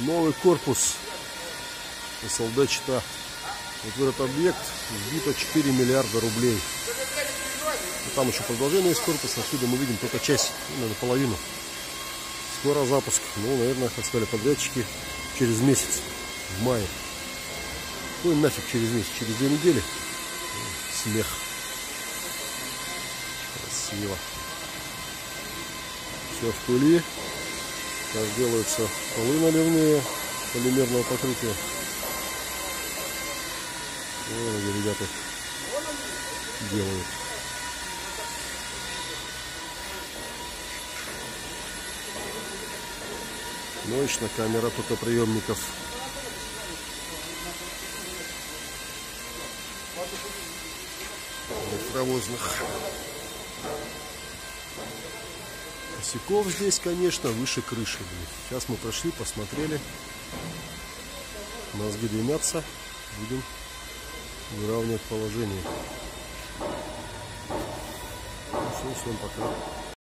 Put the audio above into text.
Новый корпус СЛД-4. Вот в этот объект вбито 4 миллиарда рублей. И там еще продолжение из корпуса. Отсюда мы видим только часть, наверное, половину. Скоро запуск. Ну, наверное, как подрядчики, через месяц, в мае. Ну нафиг через месяц, через две недели. Смех. Красиво. Все в пыли. Сейчас делаются полы наливные полимерного покрытия. Вот где ребята делают. Мощно камера токоприемников. Электровозных. Косяков здесь, конечно, выше крыши. Блин. Сейчас мы прошли, посмотрели. Мозги дымятся. Будем выравнивать положение. Все, всем пока.